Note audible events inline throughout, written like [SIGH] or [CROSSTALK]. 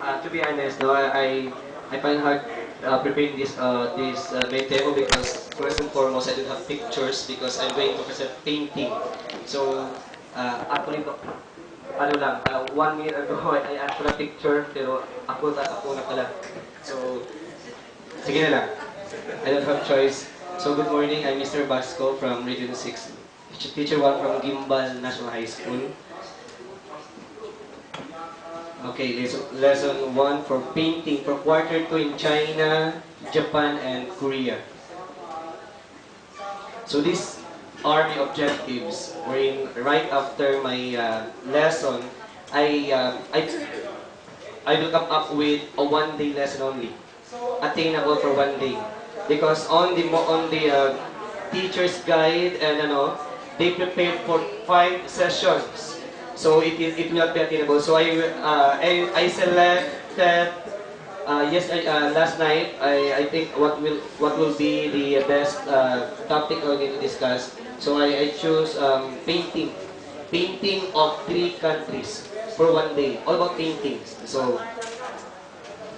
uh, to be honest, no, I I find hard uh, preparing this uh, this uh, main demo because first and foremost, I don't have pictures because I'm going to present painting. So, uh, actually, ano lang, uh, one year ago, [LAUGHS] I asked for a picture, pero ako, ako na pala. So, sige na lang. I don't have choice. So, good morning. I'm Mr. Basco from Region 6. Teacher 1 from Guimbal National High School. Okay, lesson, lesson 1 for painting for quarter 2 in China, Japan, and Korea. So these are my objectives. Wherein right after my uh, lesson, I, uh, I I will come up with a one day lesson only, attainable for one day, because on the on the uh, teacher's guide and ano, they prepared for five sessions. So it is it not be. So I uh, I, I selected uh, yes uh, last night I, I think what will what will be the best uh, topic we're going to discuss. So I, I choose um, painting painting of three countries for one day. All about paintings. So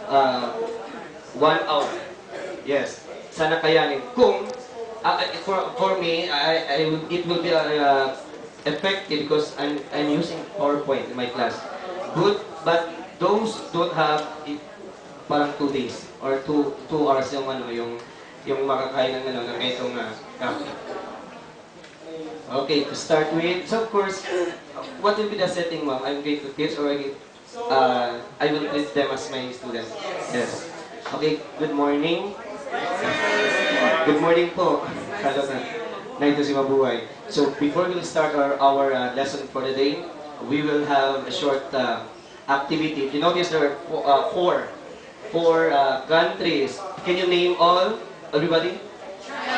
uh, one hour. Yes. Sana kayanin. Kung uh, for for me I, I it will be uh, effective because I'm, I'm using PowerPoint in my class. Good, but those don't have it, parang two days or two two hours yung ano yung yung makakain ng ano ng itong uh. Okay, to start with, so of course, what will be the setting, ma'am? I'm going to teach or I, uh, I will treat them as my students. Yes. Okay, good morning. Good morning po. Hello na. Nice to see mabuhay. So before we start our, our uh, lesson for the day, we will have a short uh, activity. You notice there are four, uh, four, four uh, countries. Can you name all? Everybody? china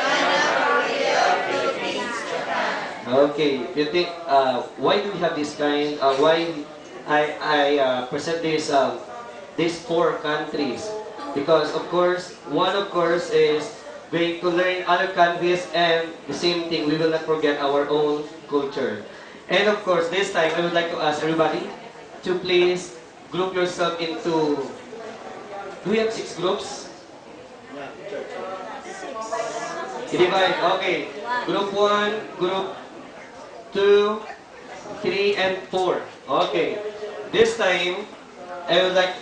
Okay, you think, uh, why do we have this kind, uh, why I, I present this, these four countries? Because of course, one of course is going to learn other countries and the same thing, we will not forget our own culture. And of course, this time I would like to ask everybody to please group yourself into, do we have six groups? Divide, okay. Group 1, group 2, 3, and 4. Okay. This time, I would like,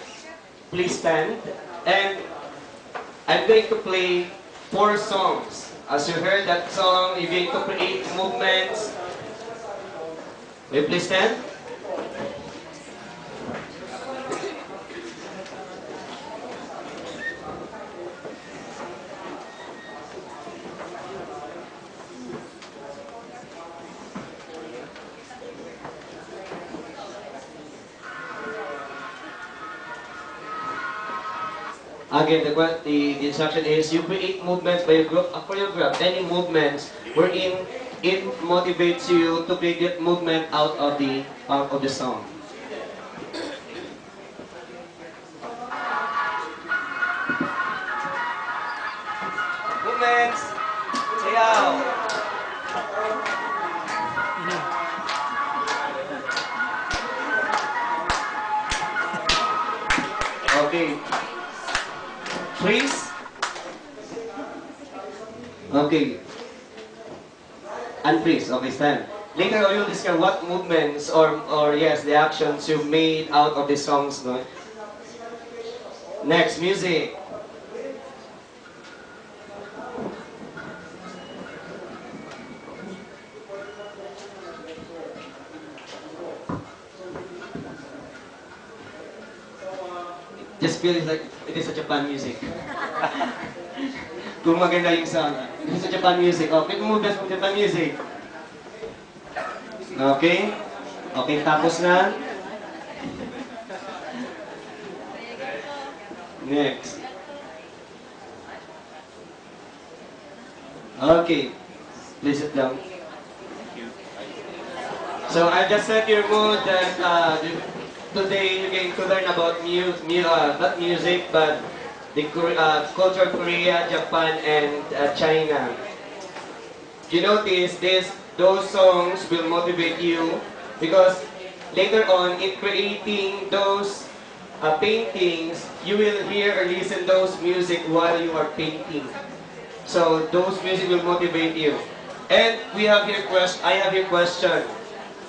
please stand. And I'm going to play four songs. As you heard that song, you're going to create movements. Will you please stand? Again, the, the, the instruction is you create movements by your group, uh, a choreograph, any movements wherein it motivates you to create that movement out of the out of the song. Yes, the actions you made out of the songs. No? Next, music. Just feel it like it is a Japan music. [LAUGHS] Kung maganda yung sound. Ah. It is a Japan music. Okay, move movements from Japan music. Okay? Okay, tapos na. Next. Okay. Please sit down. So I just set your mood that uh, today you're going to learn about mu mu uh, not music but the uh, culture of Korea, Japan, and uh, China. You notice this, those songs will motivate you because later on, in creating those uh, paintings, you will hear or listen those music while you are painting. So those music will motivate you. And we have here question. I have here question.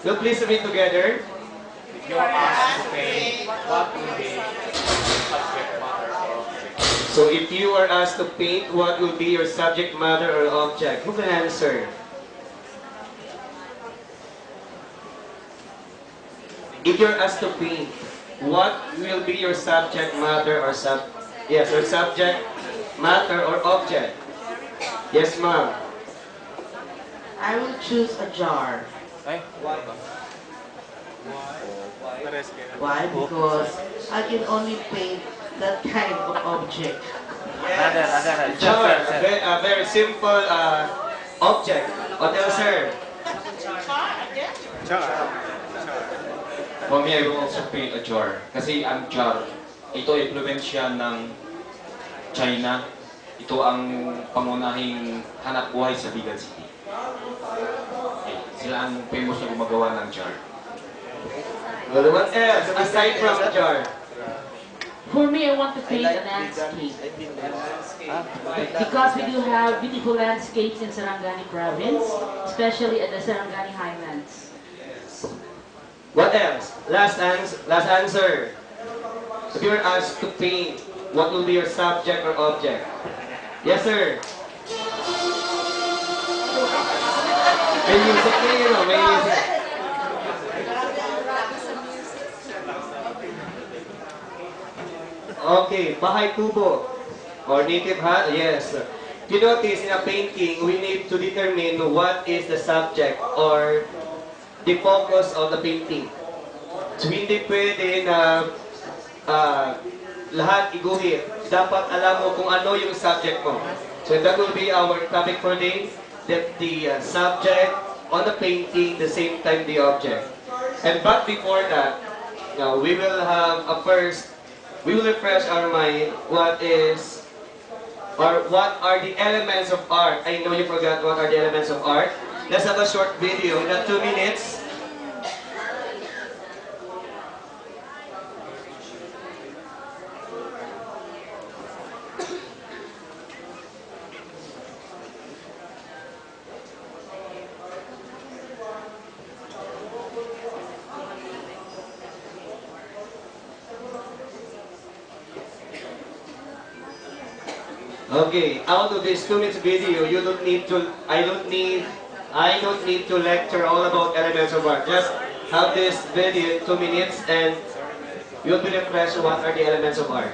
So please read together. If you are asked to paint, what will be subject matter or object? So if you are asked to paint, what will be your subject matter or object? Who can answer? If you're asked to paint, what will be your subject matter or sub yes or subject matter or object? Yes, ma'am. I will choose a jar. Ay, why ba? Why? Why? Because I can only paint that kind of object. Another, another. Jar, a, Sir, sir. ve- a very simple uh, object. What else, sir? For me, I will also paint a jar. Kasi ang jar, ito ay impluensya ng China. Ito ang pangunahing hanap buhay sa Bigan City. Okay. Sila ang famous na gumagawa ng jar. Well, what else aside from the jar? For me, I want to paint a landscape. Because we do have beautiful landscapes in Sarangani province, especially at the Sarangani highlands. What else? Last answer. Last answer. If you were asked to paint, what will be your subject or object? Yes, sir. May music na yun. May music. Okay, bahay kubo. Or native hut, yes. You notice in a painting, we need to determine what is the subject or the focus of the painting. So hindi pwede na ah, lahat iguhit. Dapat alam mo kung ano yung subject mo. So that will be our topic for today. That the uh, subject on the painting, the same time the object. And but before that, now we will have a first, we will refresh our mind what is or what are the elements of art. I know you forgot what are the elements of art. Let's have a short video, not two minutes. Okay, out of this two minutes video, you don't need to, I don't need, I don't need to lecture all about elements of art. Just have this video two minutes and you'll be refreshed what are the elements of art.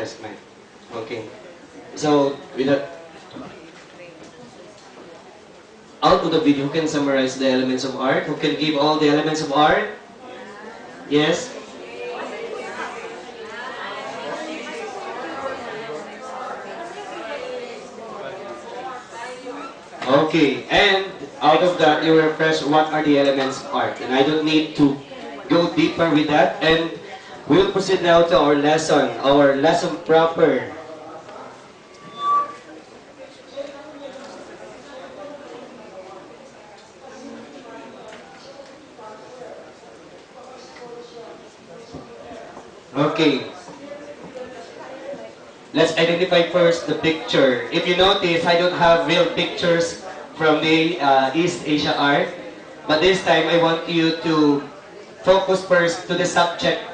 Okay. So, with that, out of the video, who can summarize the elements of art? Who can give all the elements of art? Yes? Okay, and out of that, you refresh what are the elements of art. And I don't need to go deeper with that. And we'll proceed now to our lesson, our lesson proper. Okay. Let's identify first the picture. If you notice, I don't have real pictures from the uh, East Asia art. But this time, I want you to focus first to the subject.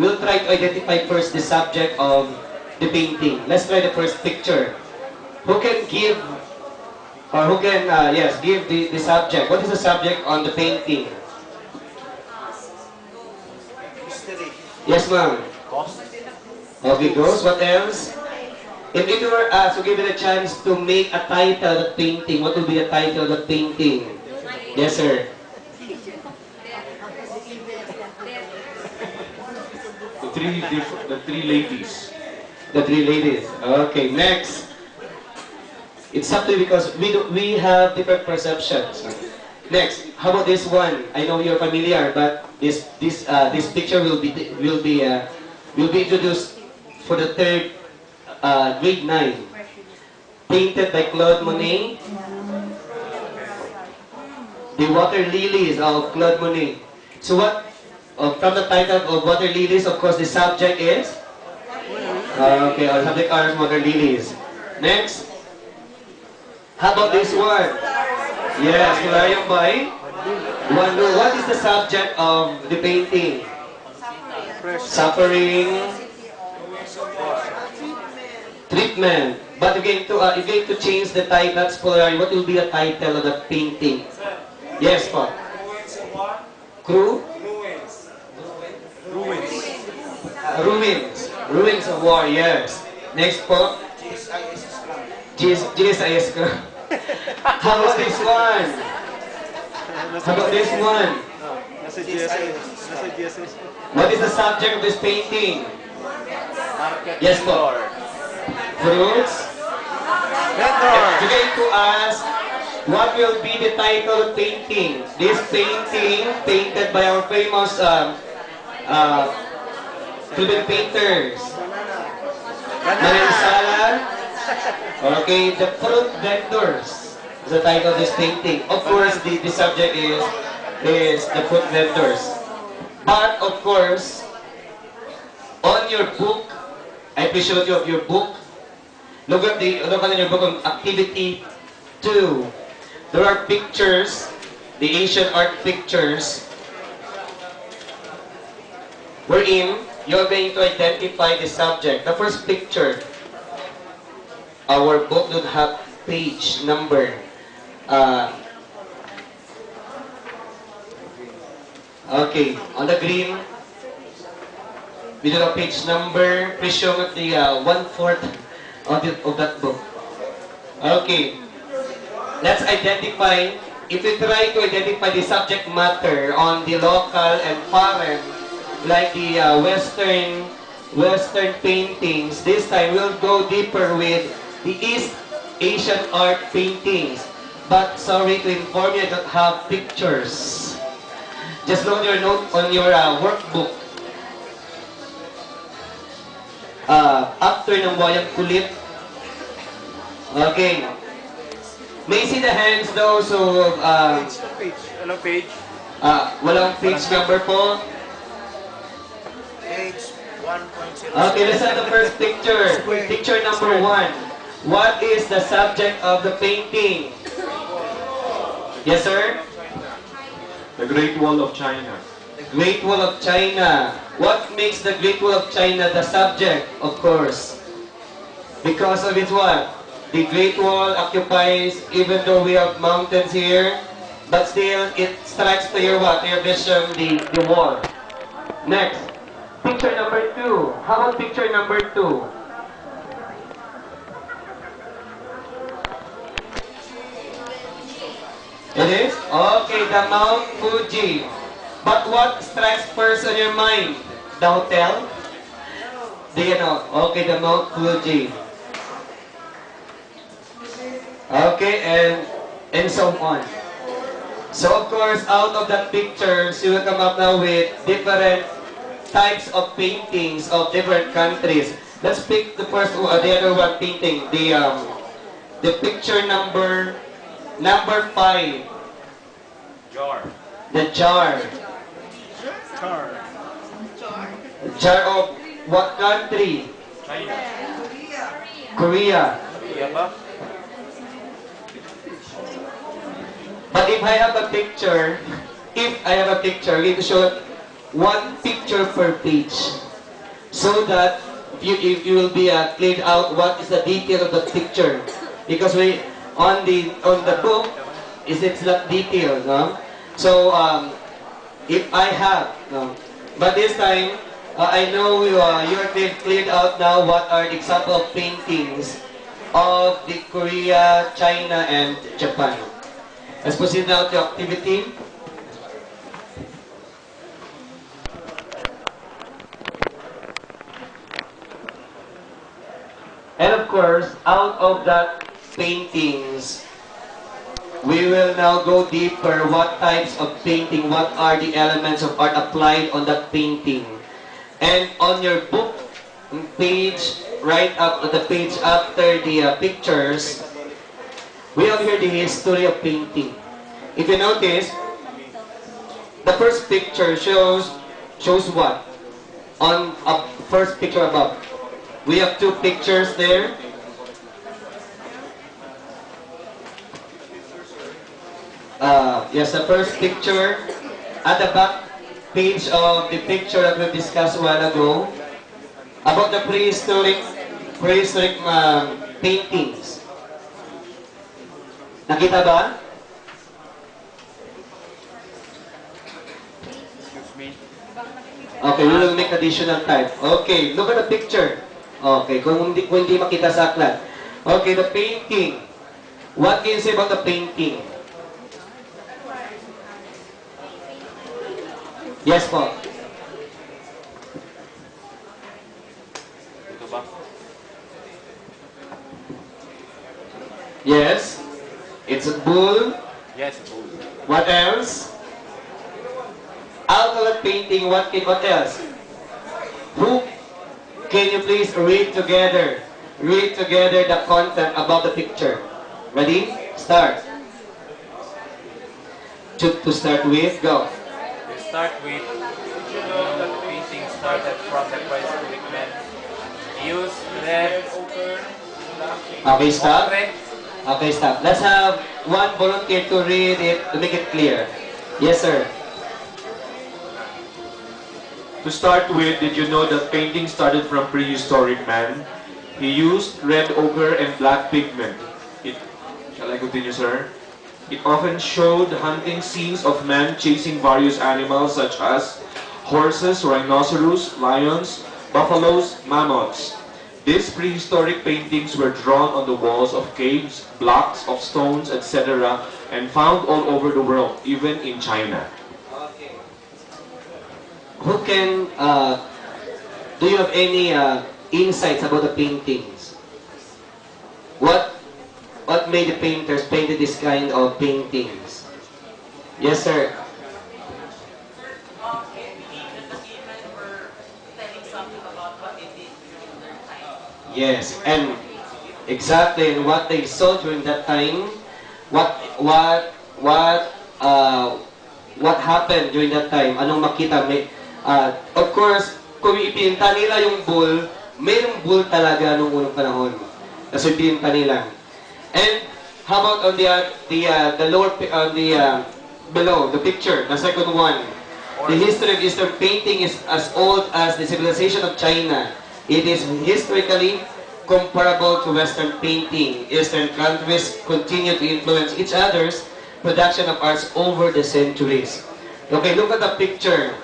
We'll try to identify first the subject of the painting. Let's try the first picture. Who can give, or who can, uh, yes, give the, the subject. What is the subject on the painting? Yes, ma'am. Ghost. Okay, ghost. What else? If it were asked to give it a chance to make a title of the painting, what would be the title of the painting? Yes, sir. Three, the three ladies. The three ladies. Okay, next. It's something because we do, we have different perceptions. Next, how about this one? I know you're familiar, but this this uh, this picture will be will be uh, will be introduced for the third uh, grade nine. Painted by Claude Monet. The water lilies of Claude Monet. So what? Uh, from the title of water lilies, of course, the subject is. Uh, okay, our subject are water lilies. Next. How about this one? Yes, Hilaryong by Wando. What is the subject of the painting? Suffering. Treatment. But you're going to, uh, you're going to change the title, that's Polari. What will be the title of the painting? Yes, po. Crew? Uh, ruins. Ruins of war, yes. Next po. GS, GSIS ko. How about this one? How about this one? Nasa GSS. Nasa GSS. What is the subject of this painting? Yes, po. vendor. Fruits? Vendor! You're going to ask, what will be the title of painting? This painting, painted by our famous um, uh, student painters. Manansala. Okay, the fruit vendors is the title of this painting. Of course, the, the subject is is the fruit vendors. But of course, on your book, I appreciate you of your book. Look at the look at your book on activity two. There are pictures, the Asian art pictures, wherein you're going to identify the subject. The first picture, our book would have page number. Uh, okay, on the green, we do a page number. Please show me the uh, one-fourth of, the, of that book. Okay. Let's identify, if we try to identify the subject matter on the local and foreign, like the uh, Western Western paintings, this time we'll go deeper with the East Asian art paintings. But sorry to inform you, I don't have pictures. Just note your note on your uh, workbook. Uh, after ng wayang kulit. Okay. May see the hands those who uh, Page. Anong page? uh, walang page number po. Page 1.0. Okay, let's have the first picture. Picture number one. What is the subject of the painting? Yes, sir? The Great Wall of China. The Great Wall of China. What makes the Great Wall of China the subject? Of course. Because of its what? The Great Wall occupies, even though we have mountains here, but still it strikes to your what? To your vision, the, the wall. Next. Picture number two. How about picture number two? It is? Okay, the Mount Fuji. But what strikes first on your mind? The hotel? Do you know? Okay, the Mount Fuji. Okay, and and so on. So of course, out of that picture, you will come up now with different types of paintings of different countries. Let's pick the first one, uh, the other one painting, the um, the picture number number five, Jar. the jar. Jar Jar of what country? China. Korea. Ba? But if I have a picture, if I have a picture, we need to show one picture per page. So that you, you will be uh, cleared out what is the detail of the picture. Because we, on the, on the book, is it's not detailed, no? So, um, if I have, no? But this time, uh, I know you, uh, you are cleared, cleared out now what are the example of paintings of the Korea, China, and Japan. Let's proceed now to activity. And of course, out of that paintings, we will now go deeper what types of painting, what are the elements of art applied on that painting. And on your book page, right up the page after the uh, pictures, we have here the history of painting. If you notice, the first picture shows shows what? On a first picture above. We have two pictures there. Uh, yes, the first picture at the back page of the picture that we discussed a while ago about the prehistoric prehistoric um, paintings. Nakita ba? Okay, we will make additional time. Okay, look at the picture. Okay, kung hindi, kung hindi makita sa aklat. Okay, the painting. What can you say about the painting? Yes po. Ito ba? Yes. It's a bull. Yes, bull. What else? Out of the painting, what can, what else? Who can you please read together? Read together the content about the picture. Ready? Start. To, to start with, go. We start with, you know, the painting started from the prehistoric men. Use red Okay, stop. Okay, stop. Let's have one volunteer to read it to make it clear. Yes, sir. To start with, did you know that painting started from prehistoric man? He used red ochre and black pigment. It, shall I continue, sir? It often showed hunting scenes of men chasing various animals such as horses, rhinoceros, lions, buffaloes, mammoths. These prehistoric paintings were drawn on the walls of caves, blocks of stones, etc., and found all over the world, even in China. Who can, uh, do you have any uh, insights about the paintings? What, what made the painters painted this kind of paintings? Yes, sir. Yes, and exactly and what they saw during that time, what what what uh, what happened during that time, anong makita may uh, of course, kung ipinta nila yung bull, mayroong bull talaga nung unang panahon. Kasi ipinta nila. And how about on the uh, the uh, the lower on the uh, below the picture, the second one. The history of Eastern painting is as old as the civilization of China. It is historically comparable to Western painting. Eastern countries continue to influence each other's production of arts over the centuries. Okay, look at the picture.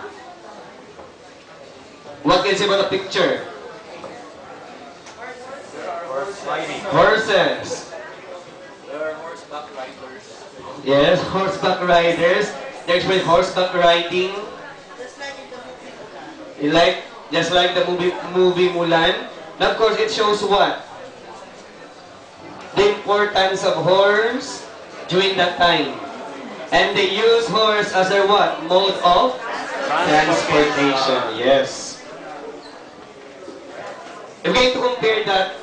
What say about the picture? or sliding. Horses. There are horseback riders. Yes, horseback riders. There's with horseback riding. You Like, just like the movie, movie Mulan. And of course, it shows what? The importance of horse during that time. And they use horse as their what? Mode of transportation. Yes. We're going to compare that,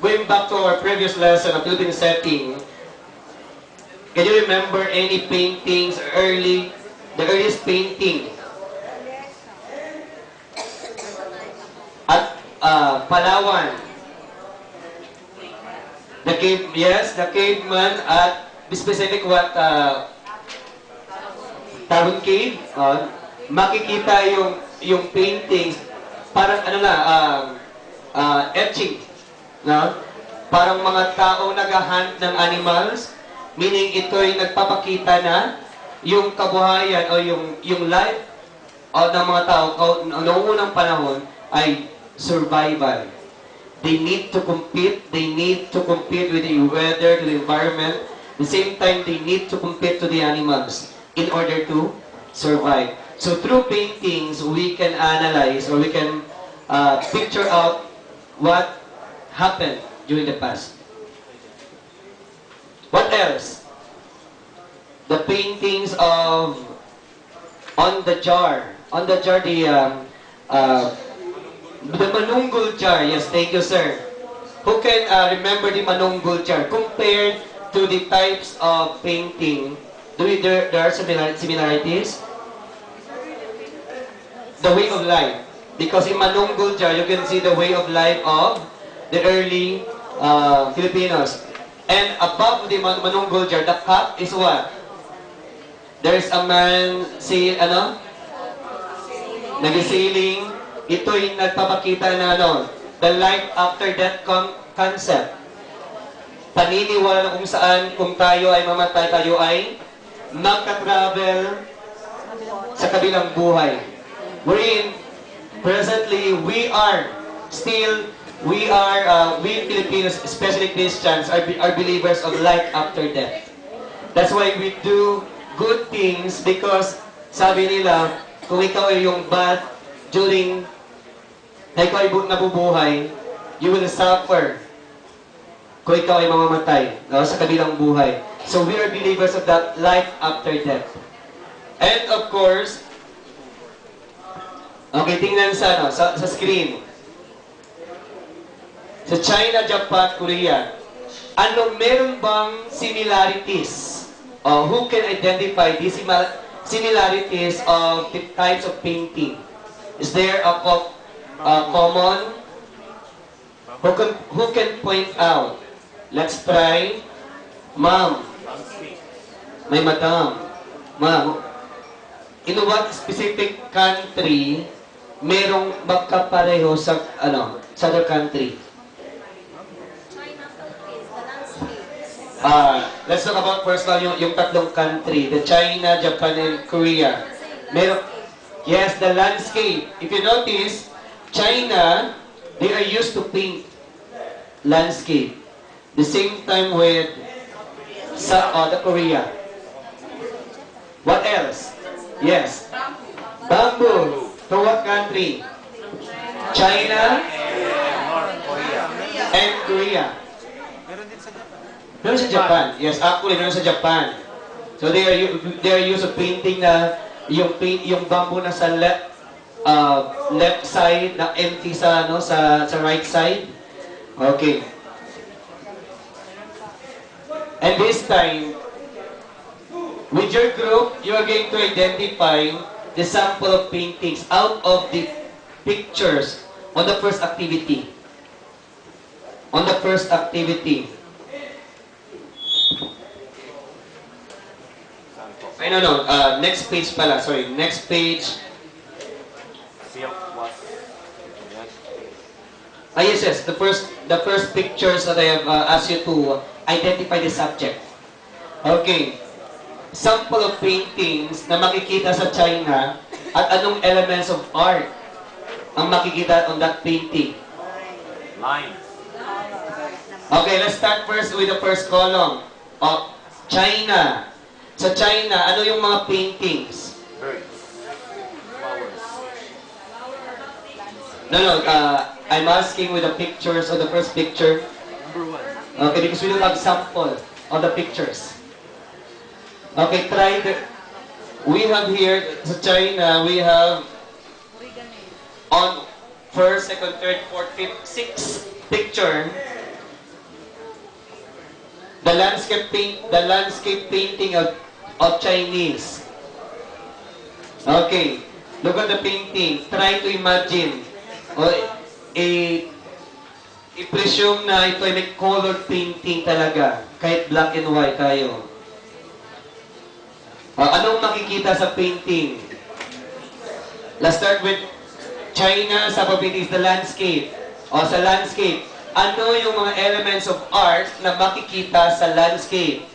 going back to our previous lesson of Philippine setting, can you remember any paintings early, the earliest painting? At uh, Palawan. The cave, yes, the caveman at be specific what uh, Tarun Cave. Uh, makikita yung yung paintings parang ano na um, uh, etching no? Parang mga tao naghahunt ng animals, meaning ito'y nagpapakita na yung kabuhayan o yung yung life o ng mga tao noong unang panahon ay survival. They need to compete, they need to compete with the weather, the environment. At the same time, they need to compete to the animals in order to survive. So through paintings, we can analyze or we can uh, picture out what happened during the past. What else? The paintings of on the jar. On the jar, the um, uh, the manunggul jar. Yes, thank you, sir. Who can uh, remember the manunggul jar compared to the types of painting? Do we, there, there are similar, similarities? The way of life. Because in manunggul jar, you can see the way of life of the early uh, Filipinos. And above the man- manunggul jar, the cup is what? There's a man, say, ano? Nagisailing. Ito'y nagpapakita na ano, the life after death con- concept. Paniniwala na kung saan, kung tayo ay mamatay, tayo ay magka-travel sa kabilang buhay. Wherein, presently, we are still, we are, uh, we Filipinos, especially Christians, are, are believers of life after death. That's why we do good things because sabi nila, kung ikaw ay yung bad during na ikaw ay bu- nabubuhay, you will suffer kung ikaw ay mamamatay no, sa kabilang buhay. So we are believers of that life after death. And of course, okay, tingnan sa, ano, sa, sa screen. Sa China, Japan, Korea, ano meron bang similarities? Uh, who can identify these similarities of the types of painting? Is there a co- uh, common? Who can, who can point out? Let's try. Ma'am. May madam. Ma'am. In what specific country merong magkapareho sa ano sa other country? Ah, let's talk about first all yung, yung tatlong country, the China, Japan, and Korea. Meron, yes, the landscape. If you notice, China, they are used to paint landscape. The same time with sa uh, the Korea. What else? Yes. Bamboo. To what country? China North Korea. and Korea. Meron sa Japan. Yes, actually meron sa Japan. So they are they are used of painting na yung paint yung bamboo na sa left uh, left side na empty sa ano sa sa right side. Okay. And this time with your group, you are going to identify the sample of paintings out of the pictures on the first activity. On the first activity. Ay, no, no. Uh, next page pala. Sorry. Next page. Ah, yes, yes. The first, the first pictures that I have uh, asked you to identify the subject. Okay. Sample of paintings na makikita sa China at anong elements of art ang makikita on that painting. Lines. Okay, let's start first with the first column. Oh, China. Sa China, ano yung mga paintings? Birds. Flowers. No, no, uh, I'm asking with the pictures of the first picture. Number one. Okay, because we don't have sample of the pictures. Okay, try the... We have here, sa China, we have on first, second, third, fourth, fifth, sixth picture, the landscape paint, the landscape painting of, of Chinese. Okay, look at the painting. Try to imagine. O, i- i-presume na ito ay may colored painting talaga. Kahit black and white tayo. Ah, anong makikita sa painting? Let's start with China sa painting is the landscape. O sa landscape, ano yung mga elements of art na makikita sa landscape?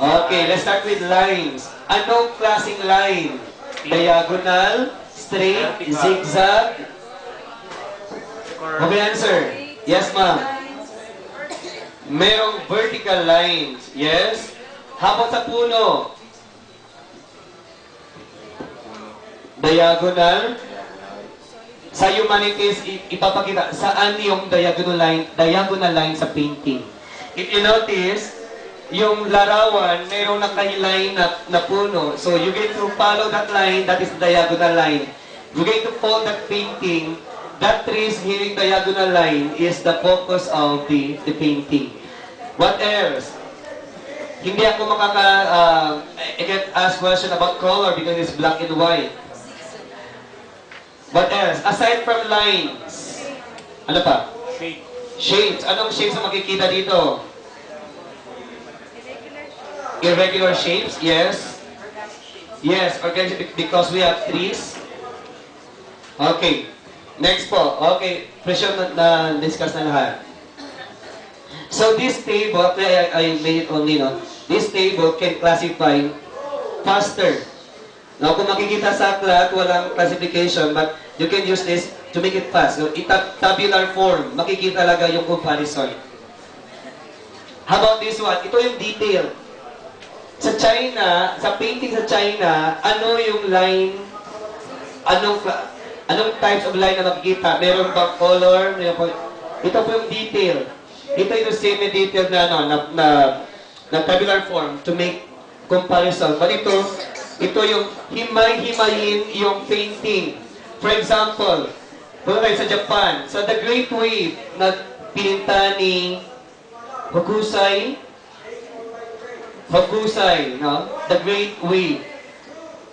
Okay, let's start with lines. Anong klaseng line? Diagonal, straight, zigzag? Okay, answer. Yes, ma'am. Merong vertical lines. Yes? Habang sa puno? Diagonal? Sa humanities, ipapakita saan yung diagonal line, diagonal line sa painting. If you notice, yung larawan, mayroong nakahiline na, na puno. So you're going to follow that line, that is diagonal line. You're going to fold that painting. That trees hitting diagonal line is the focus of the, the painting. What else? Hindi ako makaka... Uh, I I can ask question about color because it's black and white. What else? Aside from lines, ano pa? Shape. Shapes. Anong shapes ang makikita dito? Irregular shapes, yes. Yes, organic be- because we have trees. Okay. Next po. Okay. Pressure na, na discuss na lahat. So this table, I, I made it only, no? This table can classify faster. Now, kung makikita sa aklat, walang classification, but you can use this to make it fast. So, ita- tabular form, makikita talaga yung comparison. How about this one? Ito yung detail. Sa China, sa painting sa China, ano yung line, anong anong types of line na makikita? Meron bang color? Meron po, ito po yung detail. Ito yung semi-detailed na, ano, na, na, na tabular form to make comparison. But ito, ito yung himay-himayin yung painting. For example, punta tayo sa Japan. Sa The Great Wave na pininta ni Hokusai, Hokusai, no? The Great Wave.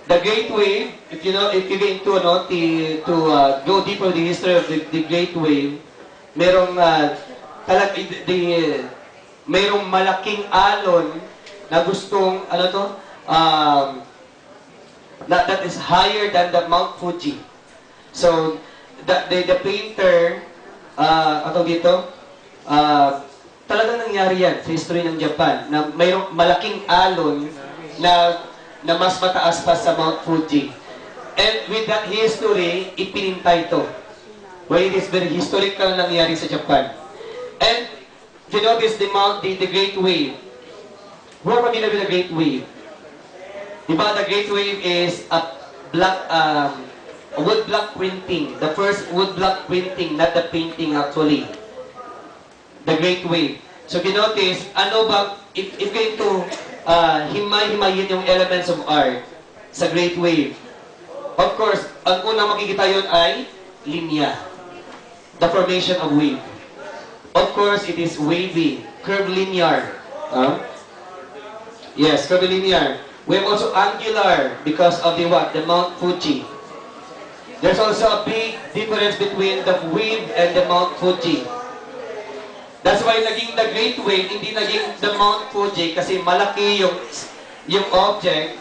The Great Wave, if you know, if you get into, ano, the, to uh, go deeper the history of the, the Great Wave, merong, uh, talag, the, the, merong malaking alon na gustong, ano to, um, that, that is higher than the Mount Fuji. So, the, the, the painter, uh, ano dito, uh, talagang nangyari yan sa history ng Japan, na mayroong malaking alon na, na mas mataas pa sa Mount Fuji. And with that history, ipininta ito. Well, it is very historical na nangyari sa Japan. And you notice the Mount, the, the Great Wave, who are familiar with the Great Wave? Diba, the Great Wave is a black, um, wood block printing. The first wood block printing, not the painting actually. The Great Wave. So, if you notice, ano ba, if, if going to uh, himay-himayin yung elements of art sa Great Wave, of course, ang unang makikita yun ay linya. The formation of wave. Of course, it is wavy, curvilinear. Huh? Yes, curvilinear. We have also angular because of the what? The Mount Fuji. There's also a big difference between the wave and the Mount Fuji. That's why naging the Great Wave, hindi naging the Mount Fuji kasi malaki yung yung object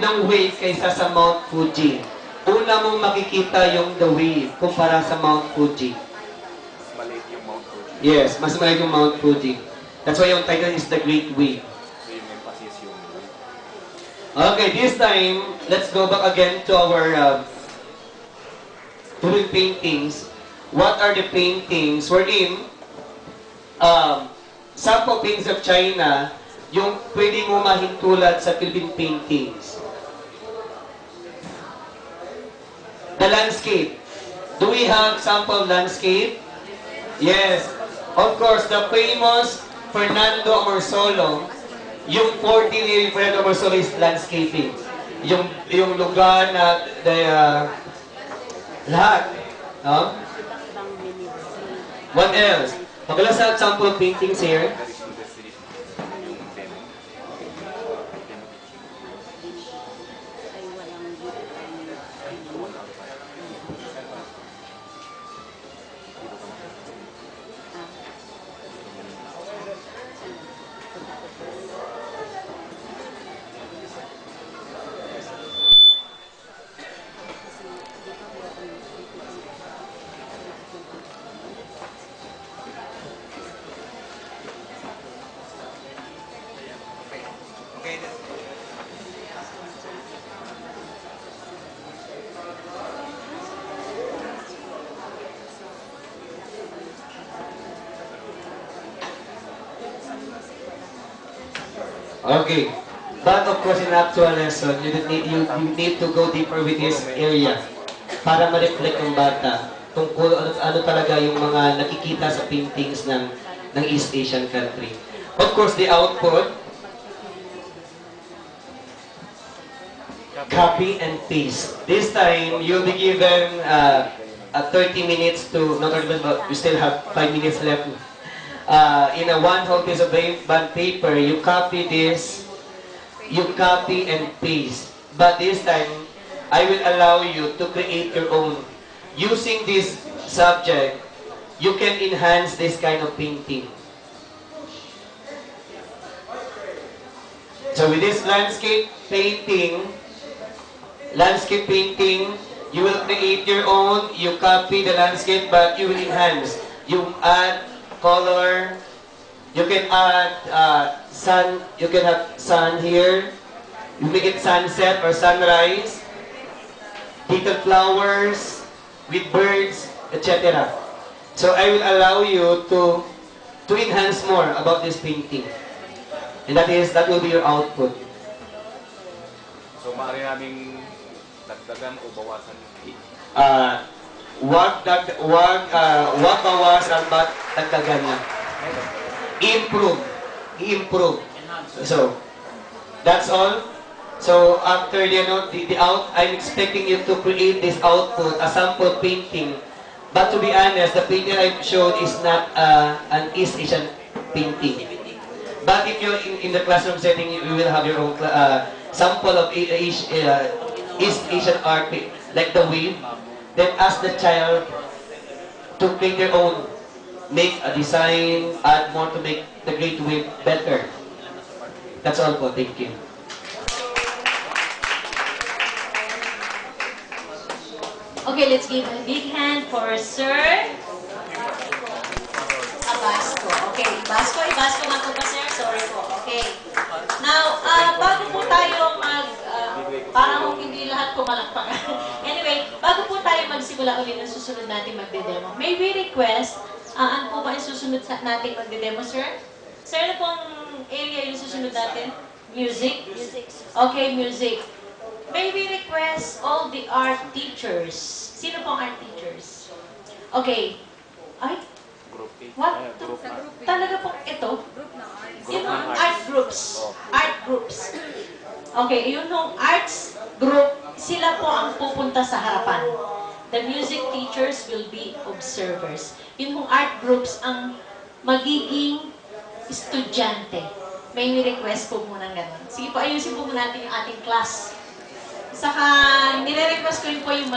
ng wave kaysa sa Mount Fuji. Una mong makikita yung the wave kumpara sa Mount Fuji. Maliit yung Mount Fuji. Yes, mas malaki yung Mount Fuji. That's why yung title is the Great Wave. Okay, this time, let's go back again to our uh, doing paintings. What are the paintings wherein um, sample paintings of China, yung pwede mo mahintulad sa Philippine paintings. The landscape. Do we have sample landscape? Yes. Of course, the famous Fernando Amorsolo, yung 14 ni Fernando Amorsolo is landscaping. Yung, yung lugar na the, uh, lahat. No? What else? Magkala sa sample paintings here. Okay. But of course, in actual lesson, you need, you, you need to go deeper with this area para ma-reflect ng bata tungkol ano, ano talaga yung mga nakikita sa paintings ng, ng East Asian country. Of course, the output, copy and paste. This time, you'll be given uh, uh, 30 minutes to, not 30 minutes, but we still have 5 minutes left. Uh, in a one whole piece of bond paper, you copy this, you copy and paste. But this time, I will allow you to create your own. Using this subject, you can enhance this kind of painting. So with this landscape painting, landscape painting, you will create your own, you copy the landscape, but you will enhance. You add color, you can add uh, sun, you can have sun here, you make it sunset or sunrise, little flowers, with birds, etc. So I will allow you to to enhance more about this painting. And that is, that will be your output. So, maaari naming dagdagan o bawasan yung uh, wag dag wag uh, wag bawasan but dagdagan lang. Improve. Improve. So, that's all. So, after you know, the, the out, I'm expecting you to create this output, a sample painting. But to be honest, the painting I've showed is not uh, an East Asian painting. But if you're in, in the classroom setting, you will have your own uh, sample of A- uh, East Asian art, like the wave. Then ask the child to create their own. Make a design, add more to make the great wave better. That's all po. Thank you. Okay, let's give a big hand for Sir Abasco. Okay, Basco, Basco man po sir? Sorry po. Okay. Now, ah, bago po tayo mag, parang hindi lahat pumalakpakan. [LAUGHS] anyway, bago po tayo magsimula ulit ng susunod natin magde-demo, may we request, ah, ano po ba yung susunod sa natin magde-demo, sir? Sir, ano pong area yung susunod natin? Music? Music. Okay, music. May we request all the art teachers. Sino pong art teachers? Okay. Ay, Group. What? Group na. Talaga po ito? Yun ng ang arts. art groups. Art groups. Okay, yun yung arts group, sila po ang pupunta sa harapan. The music teachers will be observers. Yun yung art groups ang magiging estudyante. May request po muna ganun. Sige po, ayusin po muna natin yung ating class. Saka, nire-request ko rin po yung mag